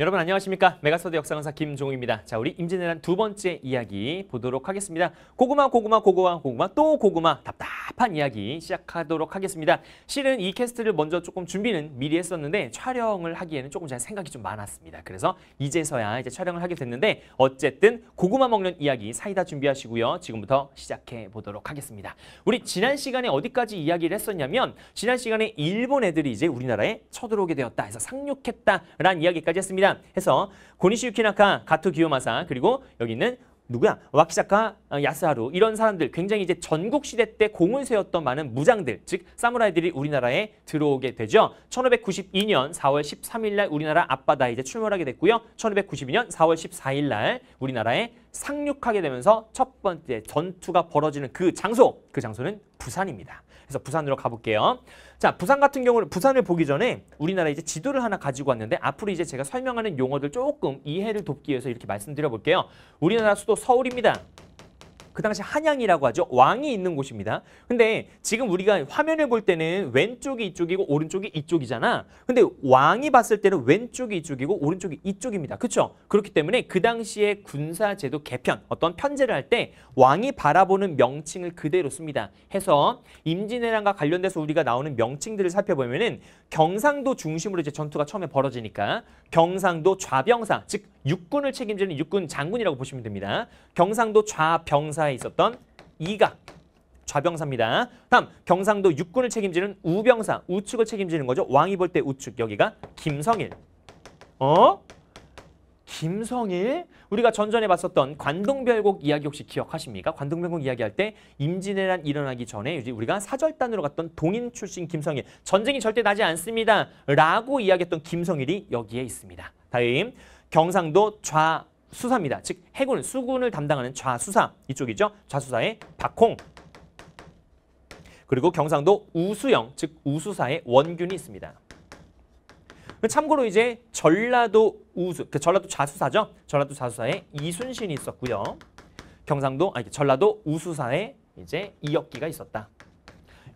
여러분 안녕하십니까 메가스터디 역사강사 김종웅입니다. 자 우리 임진왜란 두 번째 이야기 보도록 하겠습니다. 고구마 고구마 고구마 고구마 또 고구마 답답한 이야기 시작하도록 하겠습니다. 실은 이 캐스트를 먼저 조금 준비는 미리 했었는데 촬영을 하기에는 조금 제 생각이 좀 많았습니다. 그래서 이제서야 이제 촬영을 하게 됐는데 어쨌든 고구마 먹는 이야기 사이다 준비하시고요. 지금부터 시작해 보도록 하겠습니다. 우리 지난 시간에 어디까지 이야기를 했었냐면 지난 시간에 일본 애들이 이제 우리나라에 쳐들어오게 되었다 해서 상륙했다라는 이야기까지 했습니다. 해서 고니시 유키 나카, 가토 기요마사 그리고 여기 있는 누구야? 와키사카 어, 야스하루 이런 사람들 굉장히 이제 전국 시대 때 공을 세웠던 많은 무장들 즉 사무라이들이 우리나라에 들어오게 되죠. 1592년 4월 13일 날 우리나라 앞바다에 이제 출몰하게 됐고요. 1592년 4월 14일 날 우리나라에 상륙하게 되면서 첫 번째 전투가 벌어지는 그 장소 그 장소는 부산입니다. 그래서 부산으로 가볼게요. 자, 부산 같은 경우는 부산을 보기 전에 우리나라 이제 지도를 하나 가지고 왔는데 앞으로 이제 제가 설명하는 용어들 조금 이해를 돕기 위해서 이렇게 말씀드려 볼게요. 우리나라 수도 서울입니다. 그 당시 한양이라고 하죠. 왕이 있는 곳입니다. 근데 지금 우리가 화면을 볼 때는 왼쪽이 이쪽이고 오른쪽이 이쪽이잖아. 근데 왕이 봤을 때는 왼쪽이 이쪽이고 오른쪽이 이쪽입니다. 그렇죠? 그렇기 때문에 그 당시에 군사제도 개편, 어떤 편제를 할 때 왕이 바라보는 명칭을 그대로 씁니다. 해서 임진왜란과 관련돼서 우리가 나오는 명칭들을 살펴보면은 경상도 중심으로 이제 전투가 처음에 벌어지니까 경상도 좌병사, 즉 육군을 책임지는 육군 장군이라고 보시면 됩니다. 경상도 좌병사에 있었던 이각 좌병사입니다. 다음 경상도 육군을 책임지는 우병사, 우측을 책임지는 거죠. 왕이 볼 때 우측 여기가 김성일. 어? 김성일? 우리가 전전에 봤었던 관동별곡 이야기 혹시 기억하십니까? 관동별곡 이야기할 때 임진왜란 일어나기 전에 우리가 사절단으로 갔던 동인 출신 김성일 전쟁이 절대 나지 않습니다. 라고 이야기했던 김성일이 여기에 있습니다. 다음 경상도 좌수사입니다. 즉 해군, 수군을 담당하는 좌수사 이쪽이죠. 좌수사의 박홍 그리고 경상도 우수영, 즉 우수사의 원균이 있습니다. 참고로 이제 전라도 우수, 그 전라도 좌수사죠. 전라도 좌수사에 이순신이 있었고요. 경상도, 아니 전라도 우수사에 이제 이혁기가 있었다.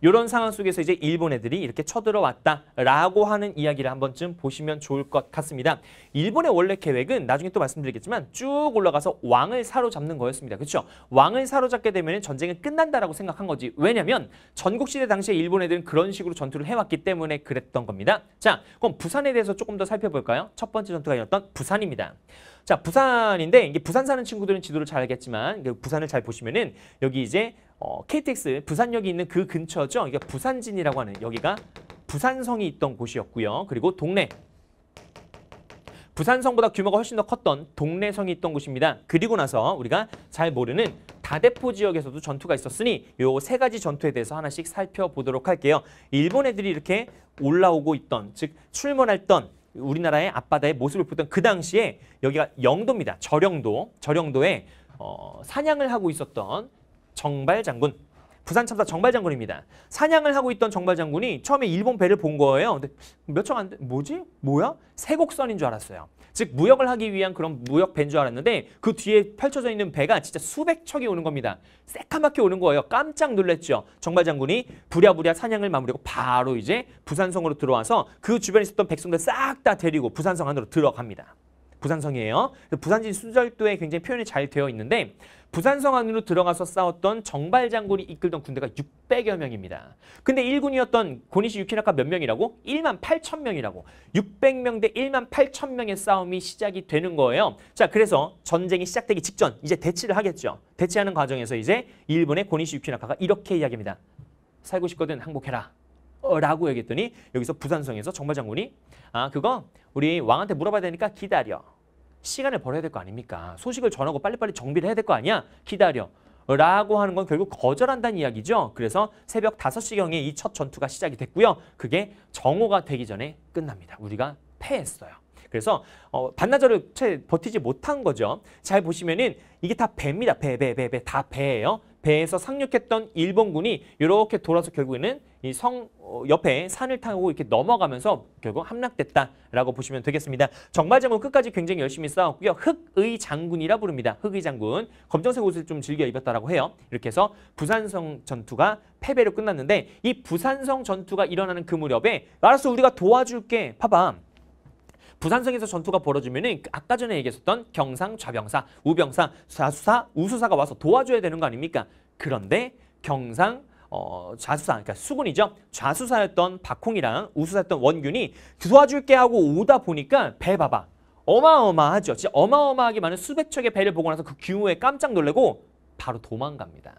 이런 상황 속에서 이제 일본 애들이 이렇게 쳐들어왔다라고 하는 이야기를 한 번쯤 보시면 좋을 것 같습니다. 일본의 원래 계획은 나중에 또 말씀드리겠지만 쭉 올라가서 왕을 사로잡는 거였습니다. 그렇죠? 왕을 사로잡게 되면 전쟁은 끝난다라고 생각한 거지. 왜냐면 전국시대 당시에 일본 애들은 그런 식으로 전투를 해왔기 때문에 그랬던 겁니다. 자, 그럼 부산에 대해서 조금 더 살펴볼까요? 첫 번째 전투가 일어났던 부산입니다. 자, 부산인데 이게 부산 사는 친구들은 지도를 잘 알겠지만 부산을 잘 보시면은 여기 이제 어, KTX 부산역이 있는 그 근처죠. 이게 부산진이라고 하는 여기가 부산성이 있던 곳이었고요. 그리고 동네 부산성보다 규모가 훨씬 더 컸던 동래성이 있던 곳입니다. 그리고 나서 우리가 잘 모르는 다대포 지역에서도 전투가 있었으니 요 세 가지 전투에 대해서 하나씩 살펴보도록 할게요. 일본 애들이 이렇게 올라오고 있던 즉 출몰했던 우리나라의 앞바다의 모습을 보던 그 당시에 여기가 영도입니다. 절영도, 절영도에 어, 사냥을 하고 있었던 정발 장군 부산 참사 정발 장군입니다. 사냥을 하고 있던 정발 장군이 처음에 일본 배를 본 거예요. 근데 몇 척 안 돼. 뭐지? 뭐야? 세곡선인 줄 알았어요. 즉 무역을 하기 위한 그런 무역 배인 줄 알았는데 그 뒤에 펼쳐져 있는 배가 진짜 수백 척이 오는 겁니다. 새까맣게 오는 거예요. 깜짝 놀랐죠. 정발 장군이 부랴부랴 사냥을 마무리하고 바로 이제 부산성으로 들어와서 그 주변에 있었던 백성들 싹 다 데리고 부산성 안으로 들어갑니다. 부산성이에요. 부산진 수절도에 굉장히 표현이 잘 되어 있는데 부산성 안으로 들어가서 싸웠던 정발 장군이 이끌던 군대가 600여 명입니다. 근데 1군이었던 고니시 유키나카 몇 명이라고? 1만 8천 명이라고. 600명 대 1만 8천 명의 싸움이 시작이 되는 거예요. 자, 그래서 전쟁이 시작되기 직전 이제 대치를 하겠죠. 대치하는 과정에서 이제 일본의 고니시 유키나카가 이렇게 이야기합니다. 살고 싶거든 항복해라. 어, 라고 얘기했더니 여기서 부산성에서 정발 장군이 아 그거 우리 왕한테 물어봐야 되니까 기다려. 시간을 벌어야 될 거 아닙니까? 소식을 전하고 빨리빨리 정비를 해야 될 거 아니야? 기다려. 라고 하는 건 결국 거절한다는 이야기죠. 그래서 새벽 5시경에 이 첫 전투가 시작이 됐고요. 그게 정오가 되기 전에 끝납니다. 우리가 패했어요. 그래서 어, 반나절을 채 버티지 못한 거죠. 잘 보시면은 이게 다 배입니다. 배, 배, 배, 배. 다 배예요. 배에서 상륙했던 일본군이 이렇게 돌아서 결국에는 이성 어, 옆에 산을 타고 이렇게 넘어가면서 결국 함락됐다라고 보시면 되겠습니다. 정발장군 끝까지 굉장히 열심히 싸웠고요. 흑의 장군이라 부릅니다. 흑의 장군. 검정색 옷을 좀 즐겨 입었다라고 해요. 이렇게 해서 부산성 전투가 패배로 끝났는데 이 부산성 전투가 일어나는 그 무렵에 알았어 우리가 도와줄게. 봐봐. 부산성에서 전투가 벌어지면은 그 아까 전에 얘기했었던 경상, 좌병사, 우병사, 좌수사, 우수사가 와서 도와줘야 되는 거 아닙니까? 그런데 경상 어, 좌수사, 그러니까 수군이죠. 좌수사였던 박홍이랑 우수사였던 원균이 도와줄게 하고 오다 보니까 배 봐봐. 어마어마하죠. 진짜 어마어마하게 많은 수백 척의 배를 보고 나서 그 규모에 깜짝 놀래고 바로 도망갑니다.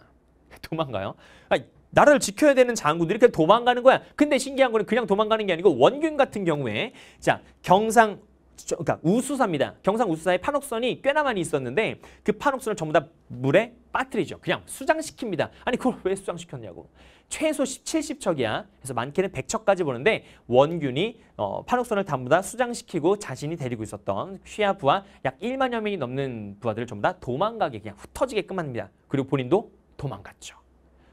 도망가요. 아니, 나라를 지켜야 되는 장군들이 그냥 도망가는 거야. 근데 신기한 거는 그냥 도망가는 게 아니고 원균 같은 경우에 자 경상 저- 그러니까 우수사입니다. 경상 우수사에 판옥선이 꽤나 많이 있었는데 그 판옥선을 전부 다 물에 빠뜨리죠. 그냥 수장시킵니다. 아니 그걸 왜 수장시켰냐고. 최소 70척이야. 그래서 많게는 100척까지 보는데 원균이 어, 판옥선을 전부 다 수장시키고 자신이 데리고 있었던 휘하 부하 약 1만여 명이 넘는 부하들을 전부 다 도망가게 그냥 흩어지게끔 합니다. 그리고 본인도 도망갔죠.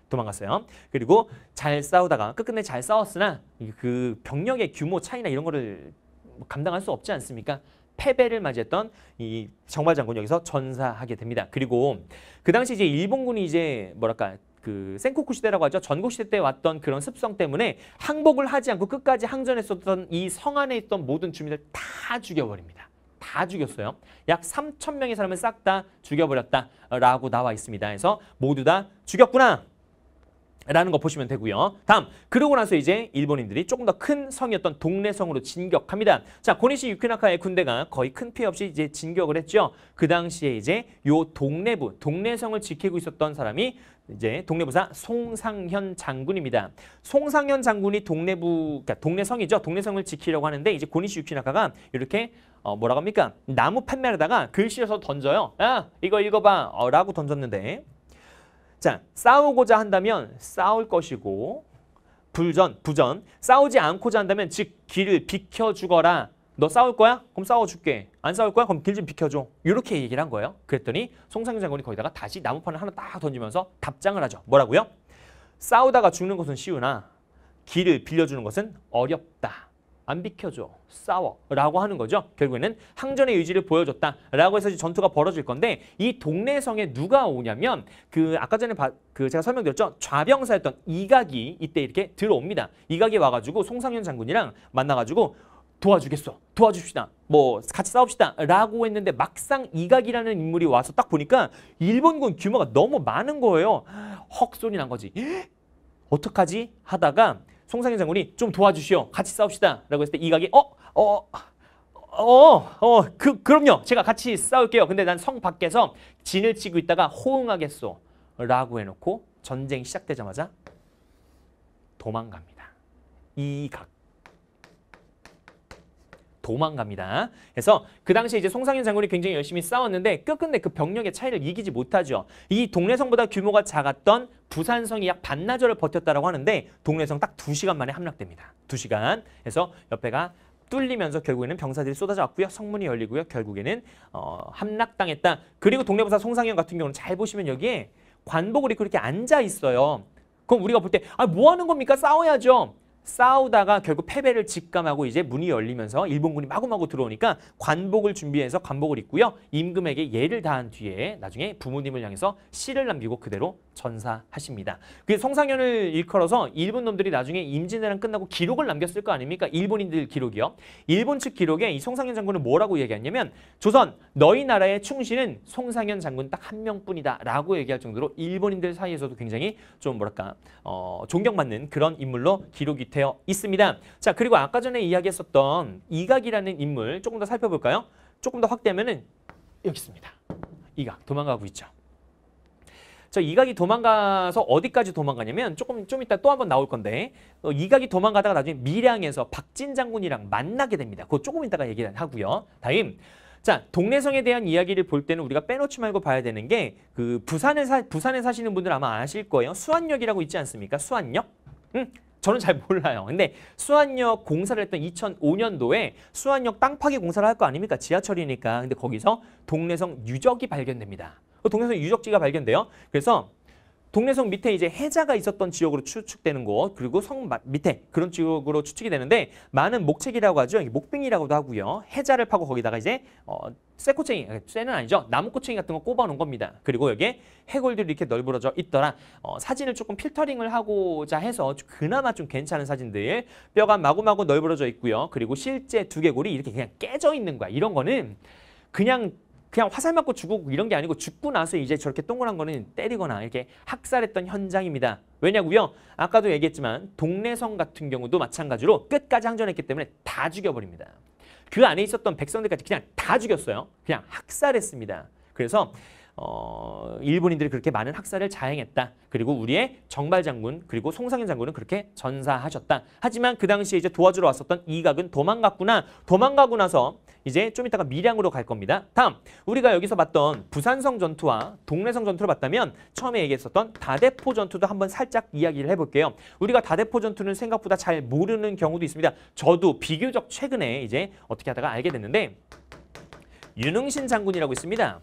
도망갔어요. 그리고 잘 싸우다가 끝끝내 잘 싸웠으나 이그 병력의 규모 차이나 이런 거를 뭐 감당할 수 없지 않습니까? 패배를 맞이했던 이 정발 장군 여기서 전사하게 됩니다. 그리고 그 당시 이제 일본군이 이제 뭐랄까 그 센코쿠 시대라고 하죠. 전국 시대 때 왔던 그런 습성 때문에 항복을 하지 않고 끝까지 항전했었던 이 성 안에 있던 모든 주민들 다 죽여버립니다. 다 죽였어요. 약 3천 명의 사람을 싹 다 죽여버렸다라고 나와 있습니다. 그래서 모두 다 죽였구나. 라는 거 보시면 되고요. 다음 그러고 나서 이제 일본인들이 조금 더 큰 성이었던 동래성으로 진격합니다. 자 고니시 유키나카의 군대가 거의 큰 피해 없이 이제 진격을 했죠. 그 당시에 이제 요 동래부 동래성을 지키고 있었던 사람이 이제 동래부사 송상현 장군입니다. 송상현 장군이 동래부 그러니까 동래성이죠. 동래성을 지키려고 하는데 이제 고니시 유키나카가 이렇게 어 뭐라고 합니까? 나무 판매하다가 글씨여서 던져요. 야 이거 읽어봐라고 던졌는데 자, 싸우고자 한다면 싸울 것이고 불전, 부전, 싸우지 않고자 한다면 즉 길을 비켜 주거라. 너 싸울 거야? 그럼 싸워 줄게. 안 싸울 거야? 그럼 길 좀 비켜 줘. 이렇게 얘기를 한 거예요. 그랬더니 송상현 장군이 거기다가 다시 나무판을 하나 딱 던지면서 답장을 하죠. 뭐라고요? 싸우다가 죽는 것은 쉬우나 길을 빌려주는 것은 어렵다. 안 비켜줘. 싸워. 라고 하는 거죠. 결국에는 항전의 의지를 보여줬다 라고 해서 이제 전투가 벌어질 건데 이 동래성에 누가 오냐면 그 아까 전에 바- 그 제가 설명드렸죠. 좌병사였던 이각이 이때 이렇게 들어옵니다. 이각이 와가지고 송상현 장군이랑 만나가지고 도와주겠어. 도와줍시다. 뭐 같이 싸웁시다. 라고 했는데 막상 이각이라는 인물이 와서 딱 보니까 일본군 규모가 너무 많은 거예요. 헉 소리 난 거지. 어떡하지? 하다가 송상현 장군이 좀 도와주시오. 같이 싸웁시다. 라고 했을 때 이각이 어? 어? 어, 어, 그, 그럼요. 제가 같이 싸울게요. 근데 난 성 밖에서 진을 치고 있다가 호응하겠소. 라고 해놓고 전쟁이 시작되자마자 도망갑니다. 이각. 도망갑니다. 그래서 그 당시에 이제 송상현 장군이 굉장히 열심히 싸웠는데 끝끝내 그 병력의 차이를 이기지 못하죠. 이 동래성보다 규모가 작았던 부산성이 약 반나절을 버텼다라고 하는데 동래성 딱 두시간 만에 함락됩니다. 두시간 그래서 옆에가 뚫리면서 결국에는 병사들이 쏟아져 왔고요. 성문이 열리고요. 결국에는 어, 함락당했다. 그리고 동래부사 송상현 같은 경우는 잘 보시면 여기에 관복을 입고 이렇게 앉아 있어요. 그럼 우리가 볼 때 아, 뭐 하는 겁니까? 싸워야죠. 싸우다가 결국 패배를 직감하고 이제 문이 열리면서 일본군이 마구마구 들어오니까 관복을 준비해서 관복을 입고요. 임금에게 예를 다한 뒤에 나중에 부모님을 향해서 시를 남기고 그대로 전사하십니다. 그 송상현을 일컬어서 일본 놈들이 나중에 임진왜란 끝나고 기록을 남겼을 거 아닙니까? 일본인들 기록이요. 일본 측 기록에 이 송상현 장군은 뭐라고 얘기했냐면 조선 너희 나라의 충신은 송상현 장군 딱 한 명뿐이다 라고 얘기할 정도로 일본인들 사이에서도 굉장히 좀 뭐랄까 어, 존경받는 그런 인물로 기록이 되어 있습니다. 자 그리고 아까 전에 이야기했었던 이각이라는 인물 조금 더 살펴볼까요? 조금 더 확대하면은 여기 있습니다. 이각 도망가고 있죠. 저 이각이 도망가서 어디까지 도망가냐면 조금 좀 이따 또 한번 나올 건데 어, 이각이 도망가다가 나중에 밀양에서 박진 장군이랑 만나게 됩니다. 그거 조금 이따가 얘기를 하고요. 다음 자 동래성에 대한 이야기를 볼 때는 우리가 빼놓지 말고 봐야 되는 게 그 부산에 사 부산에 사시는 분들 아마 아실 거예요. 수안역이라고 있지 않습니까? 수안역? 응? 저는 잘 몰라요. 근데 수안역 공사를 했던 2005년도에 수안역 땅 파기 공사를 할 거 아닙니까? 지하철이니까. 근데 거기서 동래성 유적이 발견됩니다. 그 동래성 유적지가 발견돼요. 그래서 동래성 밑에 이제 해자가 있었던 지역으로 추측되는 곳 그리고 성 마- 밑에 그런 지역으로 추측이 되는데 많은 목책이라고 하죠. 목빙이라고도 하고요. 해자를 파고 거기다가 이제 어, 쇠꼬챙이, 아니, 쇠는 아니죠. 나무꼬챙이 같은 거 꼽아놓은 겁니다. 그리고 여기에 해골들이 이렇게 널브러져 있더라. 어, 사진을 조금 필터링을 하고자 해서 그나마 좀 괜찮은 사진들 뼈가 마구마구 널브러져 있고요. 그리고 실제 두개골이 이렇게 그냥 깨져 있는 거야. 이런 거는 그냥 그냥 화살 맞고 죽고 이런 게 아니고 죽고 나서 이제 저렇게 동그란 거는 때리거나 이렇게 학살했던 현장입니다. 왜냐고요? 아까도 얘기했지만 동래성 같은 경우도 마찬가지로 끝까지 항전했기 때문에 다 죽여버립니다. 그 안에 있었던 백성들까지 그냥 다 죽였어요. 그냥 학살했습니다. 그래서 어, 일본인들이 그렇게 많은 학살을 자행했다. 그리고 우리의 정발 장군 그리고 송상현 장군은 그렇게 전사하셨다. 하지만 그 당시에 이제 도와주러 왔었던 이각은 도망갔구나. 도망가고 나서 이제 좀 이따가 밀양으로 갈 겁니다. 다음 우리가 여기서 봤던 부산성 전투와 동래성 전투를 봤다면 처음에 얘기했었던 다대포 전투도 한번 살짝 이야기를 해볼게요. 우리가 다대포 전투는 생각보다 잘 모르는 경우도 있습니다. 저도 비교적 최근에 이제 어떻게 하다가 알게 됐는데 윤흥신 장군이라고 있습니다.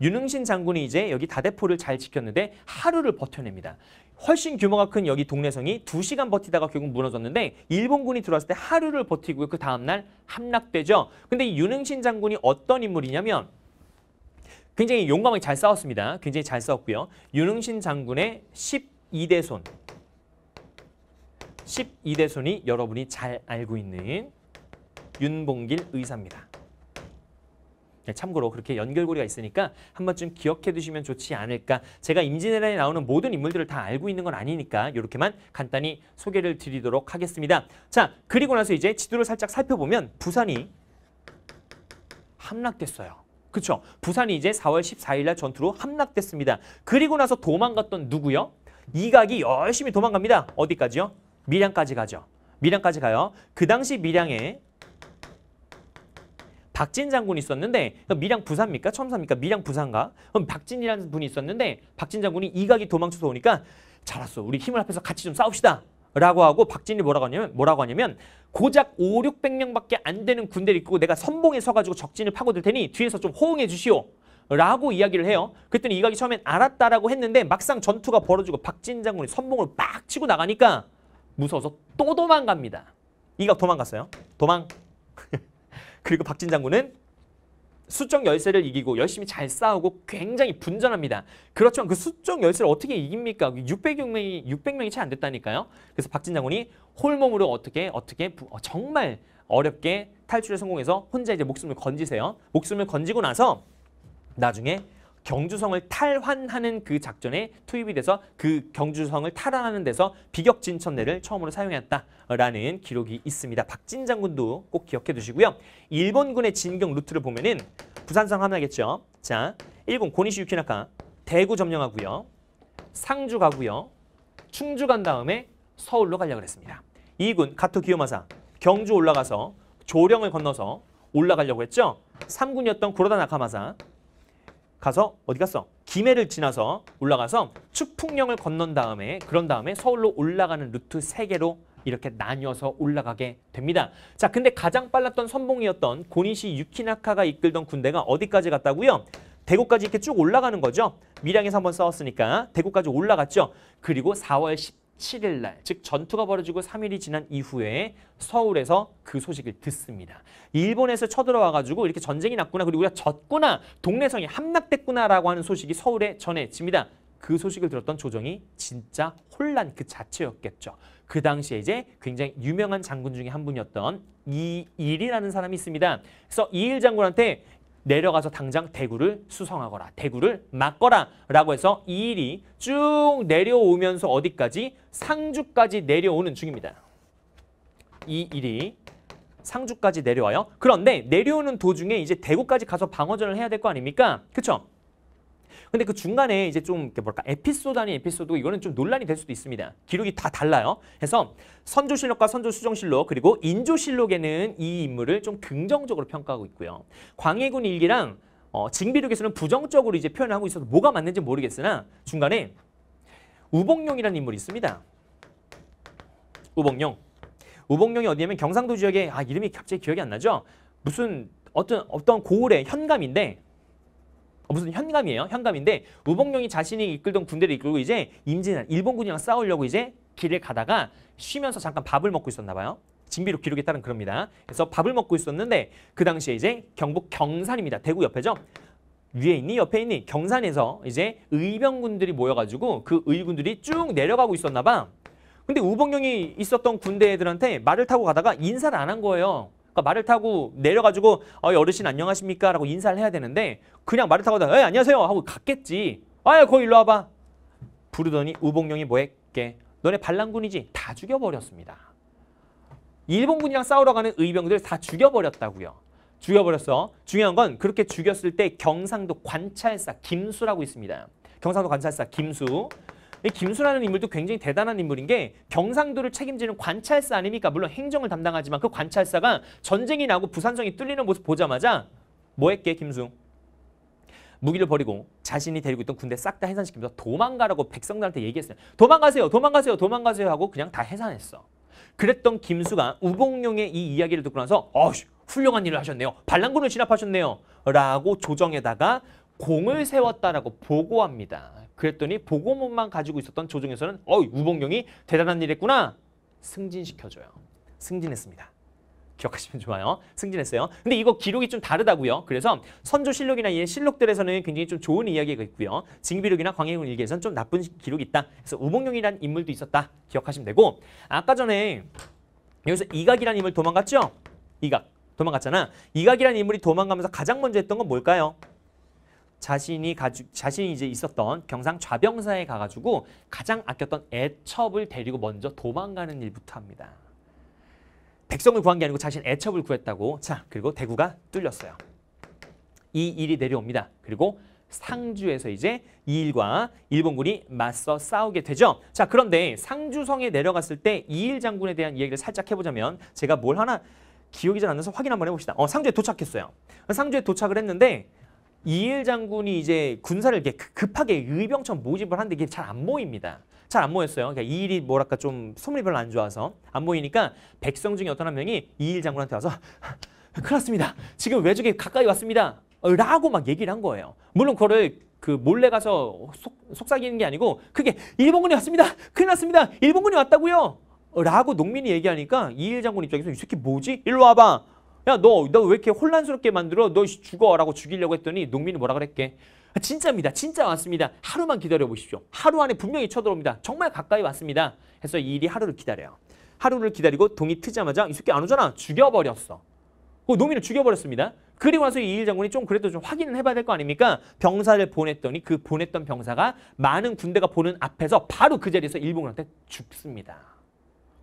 윤흥신 장군이 이제 여기 다대포를 잘 지켰는데 하루를 버텨냅니다. 훨씬 규모가 큰 여기 동래성이 두시간 버티다가 결국 무너졌는데 일본군이 들어왔을 때 하루를 버티고 그 다음날 함락되죠. 근데 이 윤흥신 장군이 어떤 인물이냐면 굉장히 용감하게 잘 싸웠습니다. 굉장히 잘 싸웠고요. 윤흥신 장군의 12대손 12대손이 여러분이 잘 알고 있는 윤봉길 의사입니다. 네, 참고로 그렇게 연결고리가 있으니까 한 번쯤 기억해 두시면 좋지 않을까. 제가 임진왜란에 나오는 모든 인물들을 다 알고 있는 건 아니니까 이렇게만 간단히 소개를 드리도록 하겠습니다. 자, 그리고 나서 이제 지도를 살짝 살펴보면 부산이 함락됐어요. 그렇죠? 부산이 이제 4월 14일 날 전투로 함락됐습니다. 그리고 나서 도망갔던 누구요? 이각이 열심히 도망갑니다. 어디까지요? 밀양까지 가죠. 밀양까지 가요. 그 당시 밀양에 박진 장군이 있었는데 밀양 부산입니까? 첨사입니까? 밀양 부산가? 그럼 박진이라는 분이 있었는데 박진 장군이 이각이 도망쳐서 오니까 잘했어. 우리 힘을 합해서 같이 좀 싸웁시다. 라고 하고 박진이 뭐라고 하냐면 뭐라고 하냐면 고작 5, 600명밖에 안 되는 군대를 이끌고 내가 선봉에 서가지고 적진을 파고들 테니 뒤에서 좀 호응해 주시오. 라고 이야기를 해요. 그랬더니 이각이 처음엔 알았다라고 했는데 막상 전투가 벌어지고 박진 장군이 선봉을 빡 치고 나가니까 무서워서 또 도망갑니다. 이각 도망갔어요. 도망. 그리고 박진 장군은 수적 열세를 이기고 열심히 잘 싸우고 굉장히 분전합니다. 그렇지만 그 수적 열세를 어떻게 이깁니까? 600명이 600명이 채 안 됐다니까요. 그래서 박진 장군이 홀몸으로 어떻게 어떻게 부- 어, 정말 어렵게 탈출에 성공해서 혼자 이제 목숨을 건지세요. 목숨을 건지고 나서 나중에 경주성을 탈환하는 그 작전에 투입이 돼서 그 경주성을 탈환하는 데서 비격진천뢰를 처음으로 사용했다라는 기록이 있습니다. 박진 장군도 꼭 기억해 두시고요. 일본군의 진격 루트를 보면은 부산성 함락했죠. 자, 1군 고니시 유키나가 대구 점령하고요. 상주 가고요. 충주 간 다음에 서울로 가려고 했습니다. 2군 가토 기요마사 경주 올라가서 조령을 건너서 올라가려고 했죠. 3군이었던 구로다 나카마사 가서 어디 갔어? 김해를 지나서 올라가서 축풍령을 건넌 다음에 그런 다음에 서울로 올라가는 루트 세개로 이렇게 나뉘어서 올라가게 됩니다. 자, 근데 가장 빨랐던 선봉이었던 고니시 유키나카가 이끌던 군대가 어디까지 갔다고요? 대구까지 이렇게 쭉 올라가는 거죠. 밀양에서 한번 싸웠으니까 대구까지 올라갔죠. 그리고 4월 17일 날, 즉 전투가 벌어지고 3일이 지난 이후에 서울에서 그 소식을 듣습니다. 일본에서 쳐들어와 가지고 이렇게 전쟁이 났구나. 그리고 우리가 졌구나. 동래성이 함락됐구나라고 하는 소식이 서울에 전해집니다. 그 소식을 들었던 조정이 진짜 혼란 그 자체였겠죠. 그 당시에 이제 굉장히 유명한 장군 중에 한 분이었던 이일이라는 사람이 있습니다. 그래서 이일 장군한테 내려가서 당장 대구를 수성하거라. 대구를 막거라. 라고 해서 이 일이 쭉 내려오면서 어디까지? 상주까지 내려오는 중입니다. 이 일이 상주까지 내려와요. 그런데 내려오는 도중에 이제 대구까지 가서 방어전을 해야 될 거 아닙니까? 그렇죠? 근데 그 중간에 이제 좀 뭐랄까 에피소드 아닌 에피소드 이거는 좀 논란이 될 수도 있습니다. 기록이 다 달라요. 그래서 선조실록과 선조수정실록 그리고 인조실록에는 이 인물을 좀 긍정적으로 평가하고 있고요. 광해군 일기랑 어, 징비록에서는 부정적으로 이제 표현을 하고 있어서 뭐가 맞는지 모르겠으나 중간에 우봉룡이라는 인물이 있습니다. 우봉룡. 우봉룡이 어디냐면 경상도 지역에 아 이름이 갑자기 기억이 안 나죠? 무슨 어떤 어떤 고을의 현감인데 어, 무슨 현감이에요. 현감인데 우봉룡이 자신이 이끌던 군대를 이끌고 이제 임진왜란 일본군이랑 싸우려고 이제 길을 가다가 쉬면서 잠깐 밥을 먹고 있었나 봐요. 징비록 기록에 따른 그럽니다. 그래서 밥을 먹고 있었는데 그 당시에 이제 경북 경산입니다. 대구 옆에죠. 위에 있니 옆에 있니 경산에서 이제 의병군들이 모여가지고 그 의군들이 쭉 내려가고 있었나 봐. 근데 우봉룡이 있었던 군대 애들한테 말을 타고 가다가 인사를 안 한 거예요. 그러니까 말을 타고 내려가지고 어, 어르신 안녕하십니까? 라고 인사를 해야 되는데 그냥 말을 타고 에 안녕하세요 하고 갔겠지. 아야 거기 일로 와봐. 부르더니 우봉룡이 뭐 했게? 너네 반란군이지? 다 죽여버렸습니다. 일본군이랑 싸우러 가는 의병들 다 죽여버렸다고요. 죽여버렸어. 중요한 건 그렇게 죽였을 때 경상도 관찰사 김수라고 있습니다. 경상도 관찰사 김수. 이 김수라는 인물도 굉장히 대단한 인물인 게 경상도를 책임지는 관찰사 아닙니까? 물론 행정을 담당하지만 그 관찰사가 전쟁이 나고 부산성이 뚫리는 모습 보자마자 뭐 했게 김수? 무기를 버리고 자신이 데리고 있던 군대 싹 다 해산시키면서 도망가라고 백성들한테 얘기했어요. 도망가세요, 도망가세요, 도망가세요 하고 그냥 다 해산했어. 그랬던 김수가 우봉룡의 이 이야기를 듣고 나서 어휴, 훌륭한 일을 하셨네요. 반란군을 진압하셨네요. 라고 조정에다가 공을 세웠다라고 보고합니다. 그랬더니 보고문만 가지고 있었던 조정에서는 어 우봉룡이 대단한 일 했구나. 승진시켜줘요. 승진했습니다. 기억하시면 좋아요. 승진했어요. 근데 이거 기록이 좀 다르다고요. 그래서 선조실록이나 이 실록들에서는 굉장히 좀 좋은 이야기가 있고요. 징비록이나 광해군 일기에서는 좀 나쁜 기록이 있다. 그래서 우봉룡이라는 인물도 있었다. 기억하시면 되고 아까 전에 여기서 이각이라는 인물 도망갔죠? 이각. 도망갔잖아. 이각이라는 인물이 도망가면서 가장 먼저 했던 건 뭘까요? 자신이 가지, 자신이 이제 있었던 경상 좌병사에 가가지고 가장 아꼈던 애첩을 데리고 먼저 도망가는 일부터 합니다. 백성을 구한 게 아니고 자신 애첩을 구했다고. 자, 그리고 대구가 뚫렸어요. 이 일이 내려옵니다. 그리고 상주에서 이제 이 일과 일본군이 맞서 싸우게 되죠. 자, 그런데 상주성에 내려갔을 때 이일 장군에 대한 이야기를 살짝 해보자면 제가 뭘 하나 기억이 잘 안 나서 확인 한번 해봅시다. 어, 상주에 도착했어요. 상주에 도착을 했는데 이일 장군이 이제 군사를 이렇게 급하게 의병처럼 모집을 하는데 이게 잘 안 모입니다. 잘 안 모였어요. 그러니까 이 일이 뭐랄까 좀 소문이 별로 안 좋아서 안 모이니까 백성 중에 어떤 한 명이 이일 장군한테 와서 큰일 났습니다. 지금 외적이 가까이 왔습니다. 어, 라고 막 얘기를 한 거예요. 물론 그거를 그 몰래 가서 속, 속삭이는 게 아니고 그게 일본군이 왔습니다. 큰일 났습니다. 일본군이 왔다고요. 어, 라고 농민이 얘기하니까 이일 장군 입장에서 이 새끼 뭐지? 일로 와봐. 야, 너, 너 왜 이렇게 혼란스럽게 만들어? 너 죽어. 라고 죽이려고 했더니 농민이 뭐라 그랬게? 아, 진짜입니다. 진짜 왔습니다. 하루만 기다려 보십시오. 하루 안에 분명히 쳐들어옵니다. 정말 가까이 왔습니다. 해서 이 일이 하루를 기다려요. 하루를 기다리고 동이 트자마자 이 새끼 안 오잖아. 죽여버렸어. 그 농민을 죽여버렸습니다. 그리고 나서 이일 장군이 좀 그래도 좀 확인을 해봐야 될 거 아닙니까? 병사를 보냈더니 그 보냈던 병사가 많은 군대가 보는 앞에서 바로 그 자리에서 일본군한테 죽습니다.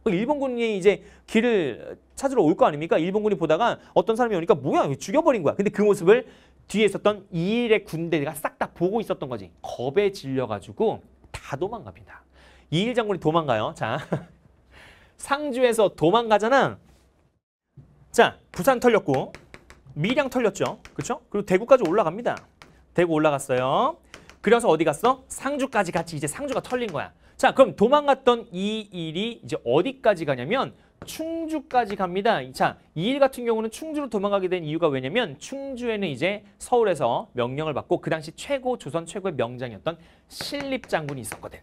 일본군이 이제 길을 찾으러 올 거 아닙니까? 일본군이 보다가 어떤 사람이 오니까 뭐야 죽여버린 거야. 근데 그 모습을 뒤에 있었던 이일의 군대가 싹 다 보고 있었던 거지. 겁에 질려가지고 다 도망갑니다. 이일 장군이 도망가요. 자, 상주에서 도망가잖아. 자, 부산 털렸고 밀양 털렸죠. 그렇죠? 그리고 대구까지 올라갑니다. 대구 올라갔어요. 그래서 어디 갔어? 상주까지 같이 이제 상주가 털린 거야. 자, 그럼 도망갔던 이 일이 이제 어디까지 가냐면 충주까지 갑니다. 자, 이 일 같은 경우는 충주로 도망가게 된 이유가 왜냐면 충주에는 이제 서울에서 명령을 받고 그 당시 최고 조선 최고의 명장이었던 신립 장군이 있었거든.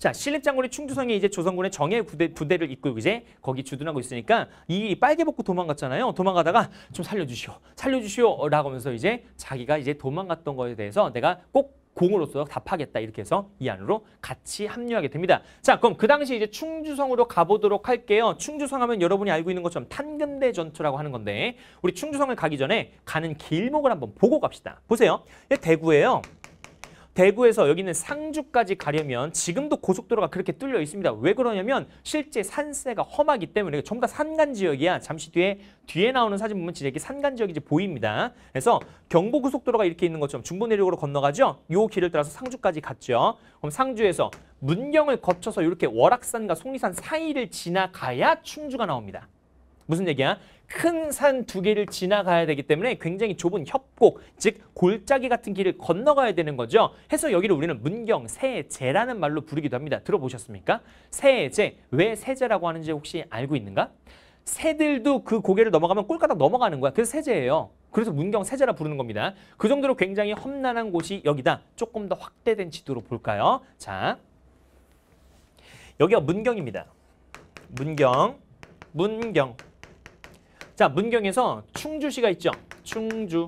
자, 신립 장군이 충주성에 이제 조선군의 정예 부대, 부대를 이끌고 이제 거기 주둔하고 있으니까 이 빨개 벗고 도망갔잖아요. 도망가다가 좀 살려주시오, 살려주시오라고 하면서 이제 자기가 이제 도망갔던 거에 대해서 내가 꼭 공으로서 답하겠다 이렇게 해서 이 안으로 같이 합류하게 됩니다. 자, 그럼 그 당시 이제 충주성으로 가보도록 할게요. 충주성 하면 여러분이 알고 있는 것처럼 탄근대 전투라고 하는 건데 우리 충주성을 가기 전에 가는 길목을 한번 보고 갑시다. 보세요. 대구예요. 대구에서 여기는 상주까지 가려면 지금도 고속도로가 그렇게 뚫려 있습니다. 왜 그러냐면 실제 산세가 험하기 때문에 전부 다 산간 지역이야. 잠시 뒤에 뒤에 나오는 사진 보면 진짜 이게 산간 지역이 보입니다. 그래서 경부 고속도로가 이렇게 있는 것처럼 중부 내륙으로 건너가죠. 요 길을 따라서 상주까지 갔죠. 그럼 상주에서 문경을 거쳐서 이렇게 월악산과 속리산 사이를 지나가야 충주가 나옵니다. 무슨 얘기야? 큰 산 두 개를 지나가야 되기 때문에 굉장히 좁은 협곡, 즉 골짜기 같은 길을 건너가야 되는 거죠. 해서 여기를 우리는 문경, 세제라는 말로 부르기도 합니다. 들어보셨습니까? 세제, 왜 세제라고 하는지 혹시 알고 있는가? 새들도 그 고개를 넘어가면 꼴까닥 넘어가는 거야. 그래서 세제예요. 그래서 문경 세제라 부르는 겁니다. 그 정도로 굉장히 험난한 곳이 여기다. 조금 더 확대된 지도로 볼까요? 자, 여기가 문경입니다. 문경, 문경. 자, 문경에서 충주시가 있죠. 충주.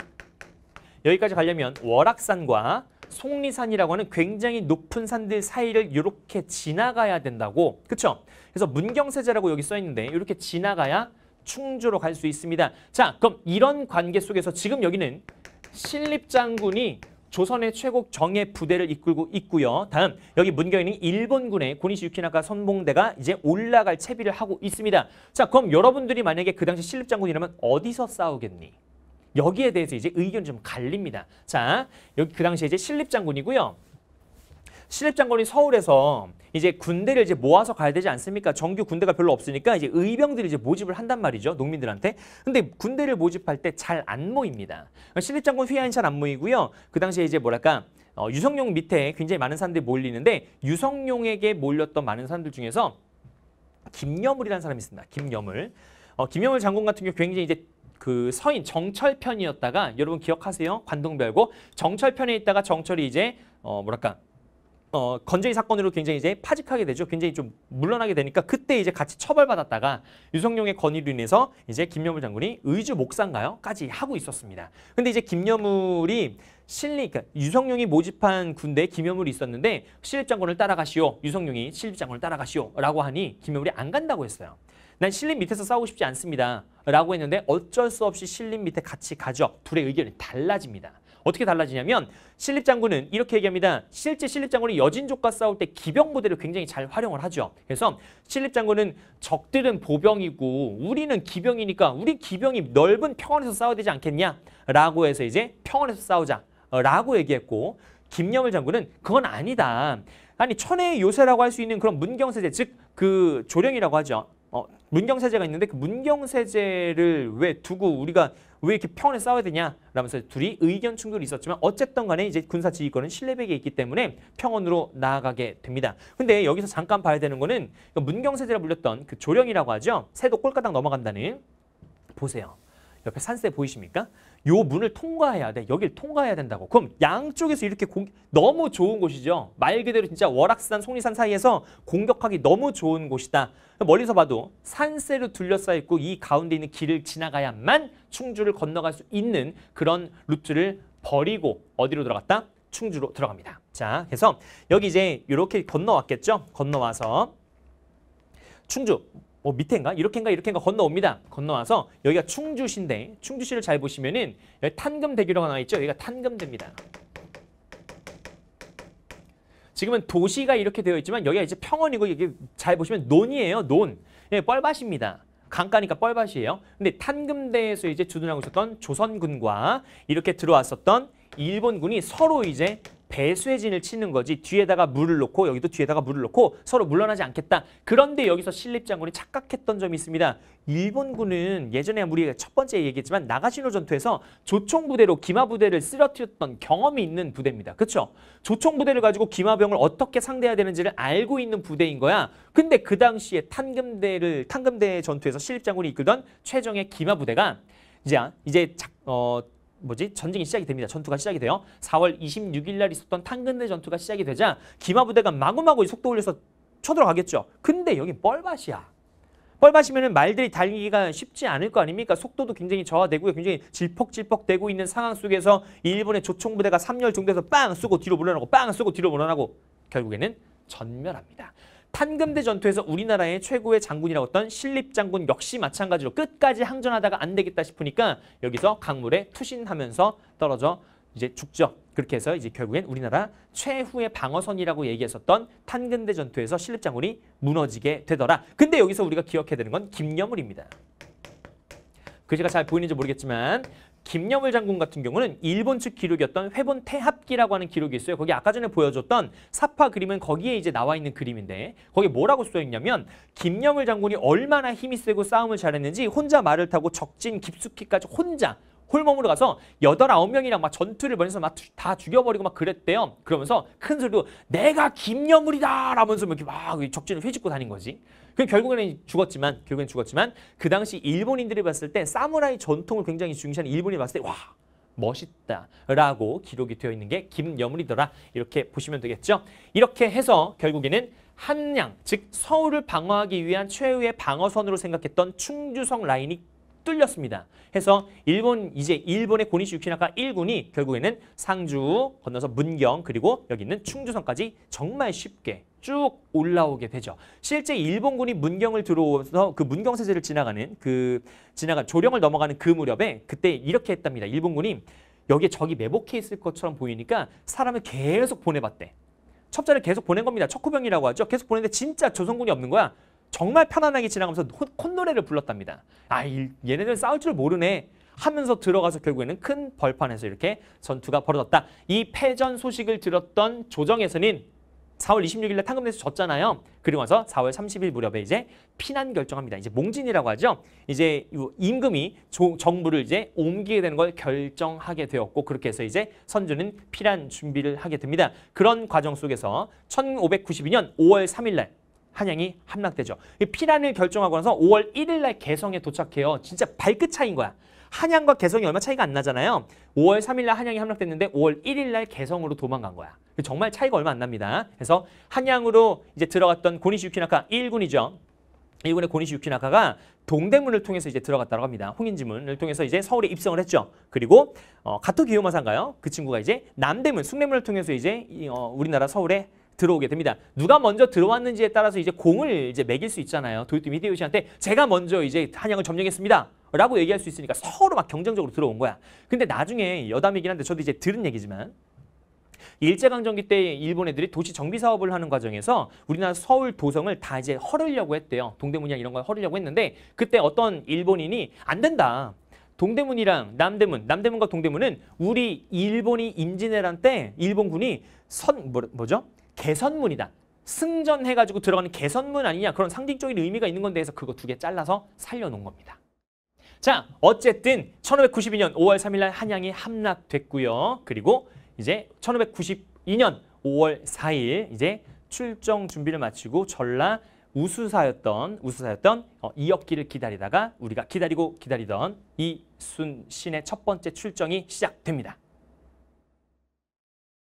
여기까지 가려면 월악산과 속리산이라고 하는 굉장히 높은 산들 사이를 이렇게 지나가야 된다고. 그렇죠? 그래서 문경세제라고 여기 써 있는데 이렇게 지나가야 충주로 갈 수 있습니다. 자, 그럼 이런 관계 속에서 지금 여기는 신립장군이 조선의 최고 정예 부대를 이끌고 있고요. 다음 여기 문경에는 일본군의 고니시 유키나가 선봉대가 이제 올라갈 채비를 하고 있습니다. 자, 그럼 여러분들이 만약에 그 당시 신립장군이라면 어디서 싸우겠니? 여기에 대해서 이제 의견이 좀 갈립니다. 자, 여기 그 당시에 이제 신립장군이고요. 신립장군이 서울에서 이제 군대를 이제 모아서 가야 되지 않습니까? 정규 군대가 별로 없으니까 이제 의병들이 이제 모집을 한단 말이죠. 농민들한테. 근데 군대를 모집할 때 잘 안 모입니다. 신립장군 휘하인 잘 안 모이고요. 그 당시에 이제 뭐랄까 어, 유성룡 밑에 굉장히 많은 사람들이 몰리는데 유성룡에게 몰렸던 많은 사람들 중에서 김여물이라는 사람이 있습니다. 김여물. 어, 김여물 장군 같은 경우 굉장히 이제 그 서인 정철 편이었다가 여러분 기억하세요? 관동별고 정철 편에 있다가 정철이 이제 어 뭐랄까 어, 건재희 사건으로 굉장히 이제 파직하게 되죠. 굉장히 좀 물러나게 되니까 그때 이제 같이 처벌받았다가 유성룡의 건의로 인해서 이제 김여물 장군이 의주 목상가요까지 하고 있었습니다. 근데 이제 김여물이 신리, 그러니까 유성룡이 모집한 군대에 김여물이 있었는데 신립장군을 따라가시오. 유성룡이 신립장군을 따라가시오. 라고 하니 김여물이 안 간다고 했어요. 난 신립 밑에서 싸우고 싶지 않습니다. 라고 했는데 어쩔 수 없이 신립 밑에 같이 가죠. 둘의 의견이 달라집니다. 어떻게 달라지냐면 신립 장군은 이렇게 얘기합니다. 실제 신립 장군이 여진족과 싸울 때 기병 부대를 굉장히 잘 활용을 하죠. 그래서 신립 장군은 적들은 보병이고 우리는 기병이니까 우리 기병이 넓은 평원에서 싸워야 되지 않겠냐 라고 해서 이제 평원에서 싸우자 라고 얘기했고 김여물 장군은 그건 아니다. 아니 천혜의 요새라고 할 수 있는 그런 문경세제 즉 그 조령이라고 하죠. 어, 문경세제가 있는데 그 문경세제를 왜 두고 우리가 왜 이렇게 평원에 싸워야 되냐 라면서 둘이 의견 충돌이 있었지만 어쨌든 간에 이제 군사 지휘권은 신뢰백에 있기 때문에 평원으로 나아가게 됩니다. 근데 여기서 잠깐 봐야 되는 거는 문경세제라 불렸던 그 조령이라고 하죠. 새도 꼴가닥 넘어간다는 보세요. 옆에 산세 보이십니까? 요 문을 통과해야 돼. 여길 통과해야 된다고. 그럼 양쪽에서 이렇게 공, 너무 좋은 곳이죠. 말 그대로 진짜 월악산, 속리산 사이에서 공격하기 너무 좋은 곳이다. 멀리서 봐도 산세로 둘러싸여 있고 이 가운데 있는 길을 지나가야만 충주를 건너갈 수 있는 그런 루트를 버리고 어디로 들어갔다? 충주로 들어갑니다. 자, 그래서 여기 이제 이렇게 건너왔겠죠? 건너와서 충주 뭐 밑에인가 이렇게인가 이렇게인가 건너옵니다. 건너와서 여기가 충주시인데 충주시를 잘 보시면은 여기 탄금대교라고 나와 있죠. 여기가 탄금대입니다. 지금은 도시가 이렇게 되어 있지만 여기가 이제 평원이고 이게 잘 보시면 논이에요. 논. 예, 뻘밭입니다. 강가니까 뻘밭이에요. 근데 탄금대에서 이제 주둔하고 있었던 조선군과 이렇게 들어왔었던 일본군이 서로 이제 배수해진을 치는 거지 뒤에다가 물을 놓고 여기도 뒤에다가 물을 놓고 서로 물러나지 않겠다. 그런데 여기서 신립장군이 착각했던 점이 있습니다. 일본군은 예전에 우리가 첫 번째 얘기했지만 나가시노 전투에서 조총 부대로 기마 부대를 쓰러뜨렸던 경험이 있는 부대입니다. 그렇죠? 조총 부대를 가지고 기마병을 어떻게 상대해야 되는지를 알고 있는 부대인 거야. 근데 그 당시에 탄금대를 탄금대 전투에서 신립장군이 이끌던 최정의 기마 부대가 이제 이제 작, 어 뭐지 전쟁이 시작이 됩니다. 전투가 시작이 돼요. 4월 26일 날 있었던 탄근대 전투가 시작이 되자 기마 부대가 마구마구 속도 올려서 쳐들어가겠죠. 근데 여기 뻘밭이야. 뻘밭이면 말들이 달리기가 쉽지 않을 거 아닙니까? 속도도 굉장히 저하되고요. 굉장히 질퍽질퍽 되고 있는 상황 속에서 일본의 조총부대가 3열 정도에서 빵 쏘고 뒤로 물러나고 빵 쏘고 뒤로 물러나고 결국에는 전멸합니다. 탄금대 전투에서 우리나라의 최고의 장군이라고 했던 신립장군 역시 마찬가지로 끝까지 항전하다가 안 되겠다 싶으니까 여기서 강물에 투신하면서 떨어져 이제 죽죠. 그렇게 해서 이제 결국엔 우리나라 최후의 방어선이라고 얘기했었던 탄근대 전투에서 신립장군이 무너지게 되더라. 근데 여기서 우리가 기억해야 되는 건 김여물입니다. 글씨가 잘 보이는지 모르겠지만 김여물 장군 같은 경우는 일본 측 기록이었던 회본 태합기라고 하는 기록이 있어요. 거기 아까 전에 보여줬던 사파 그림은 거기에 이제 나와 있는 그림인데 거기 뭐라고 써 있냐면 김여물 장군이 얼마나 힘이 세고 싸움을 잘했는지 혼자 말을 타고 적진 깊숙이까지 혼자 홀몸으로 가서 여덟 아홉 명이랑 막 전투를 벌여서 막 다 죽여버리고 막 그랬대요. 그러면서 큰 소리로 내가 김여물이다 라면서 막 이렇게 막 적진을 휘짓고 다닌 거지. 그 결국에는 죽었지만 결국엔 죽었지만 그 당시 일본인들이 봤을 때 사무라이 전통을 굉장히 중시하는 일본인이 봤을 때와 멋있다라고 기록이 되어 있는 게 김여물이더라 이렇게 보시면 되겠죠. 이렇게 해서 결국에는 한양 즉 서울을 방어하기 위한 최후의 방어선으로 생각했던 충주성 라인이 뚫렸습니다. 해서 일본 이제 일본의 고니시 유키나카 1군이 결국에는 상주 건너서 문경 그리고 여기 있는 충주성까지 정말 쉽게 쭉 올라오게 되죠. 실제 일본군이 문경을 들어오서 그 문경 세제를 지나가는 그 지나간 조령을 넘어가는 그 무렵에 그때 이렇게 했답니다. 일본군이 여기에 적이 매복해 있을 것처럼 보이니까 사람을 계속 보내봤대. 첩자를 계속 보낸 겁니다. 척후병이라고 하죠. 계속 보냈는데 진짜 조선군이 없는 거야. 정말 편안하게 지나가면서 호- 콧노래를 불렀답니다. 아, 이- 얘네들 싸울 줄 모르네. 하면서 들어가서 결국에는 큰 벌판에서 이렇게 전투가 벌어졌다. 이 패전 소식을 들었던 조정에서는 4월 26일 날 탕금대에서 졌잖아요. 그리고 나서 4월 30일 무렵에 이제 피난 결정합니다. 이제 몽진이라고 하죠. 이제 이 임금이 조- 정부를 이제 옮기게 되는 걸 결정하게 되었고 그렇게 해서 이제 선조는 피난 준비를 하게 됩니다. 그런 과정 속에서 1592년 5월 3일 날 한양이 함락되죠. 이 피난을 결정하고 나서 5월 1일 날 개성에 도착해요. 진짜 발끝 차이인 거야. 한양과 개성이 얼마 차이가 안 나잖아요. 5월 3일 날 한양이 함락됐는데 5월 1일 날 개성으로 도망간 거야. 정말 차이가 얼마 안 납니다. 그래서 한양으로 이제 들어갔던 고니시 유키나카 1군이죠. 일본의 고니시 유키나카가 동대문을 통해서 이제 들어갔다고 합니다. 홍인지문을 통해서 이제 서울에 입성을 했죠. 그리고 어, 가토 기요마사인가요? 그 친구가 이제 남대문, 숭례문을 통해서 이제 이, 어, 우리나라 서울에 들어오게 됩니다. 누가 먼저 들어왔는지에 따라서 이제 공을 이제 매길 수 있잖아요. 도요토미 히데요시한테 제가 먼저 이제 한양을 점령했습니다. 라고 얘기할 수 있으니까 서로 막 경쟁적으로 들어온 거야. 근데 나중에 여담이긴 한데 저도 이제 들은 얘기지만 일제강점기 때 일본 애들이 도시 정비 사업을 하는 과정에서 우리나라 서울 도성을 다 이제 헐으려고 했대요. 동대문이나 이런 걸 헐으려고 했는데 그때 어떤 일본인이 안 된다. 동대문이랑 남대문, 남대문과 동대문은 우리 일본이 임진왜란 때 일본군이 선 뭐, 뭐죠? 개선문이다. 승전해가지고 들어가는 개선문 아니냐 그런 상징적인 의미가 있는 건데 해서 그거 두 개 잘라서 살려놓은 겁니다. 자, 어쨌든 1592년 5월 3일 날 한양이 함락됐고요. 그리고 이제 1592년 5월 4일 이제 출정 준비를 마치고 전라 우수사였던 우수사였던 어, 이역기를 기다리다가 우리가 기다리고 기다리던 이순신의 첫 번째 출정이 시작됩니다.